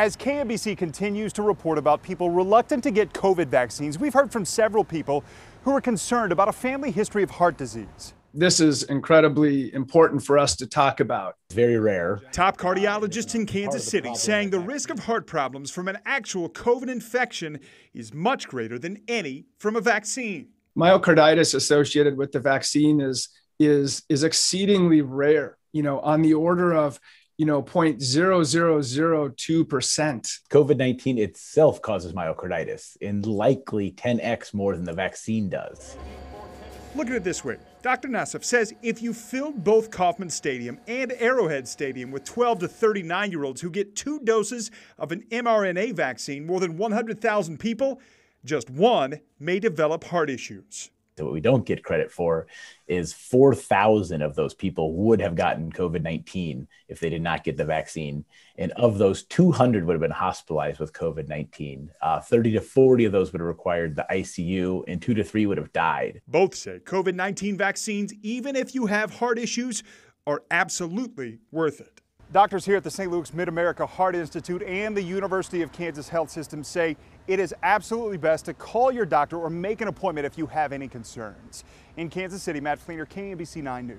As KMBC continues to report about people reluctant to get COVID vaccines, we've heard from several people who are concerned about a family history of heart disease. This is incredibly important for us to talk about. Very rare. Top cardiologists in Kansas City saying the risk of heart problems from an actual COVID infection is much greater than any from a vaccine. Myocarditis associated with the vaccine is is is exceedingly rare, you know, on the order of you know 0.0002%. COVID-19 itself causes myocarditis and likely 10x more than the vaccine does. Look at it this way. Dr. Nassif says if you filled both Kauffman Stadium and Arrowhead Stadium with 12 to 39 year olds who get two doses of an mRNA vaccine, more than 100,000 people, just one may develop heart issues. So what we don't get credit for is 4,000 of those people would have gotten COVID 19 if they did not get the vaccine. And of those, 200 would have been hospitalized with COVID 19. Uh, 30 to 40 of those would have required the ICU, and two to three would have died. Both say COVID 19 vaccines, even if you have heart issues, are absolutely worth it. Doctors here at the St. Luke's Mid America Heart Institute and the University of Kansas Health System say it is absolutely best to call your doctor or make an appointment if you have any concerns. In Kansas City, Matt Flener, KMBC 9 News.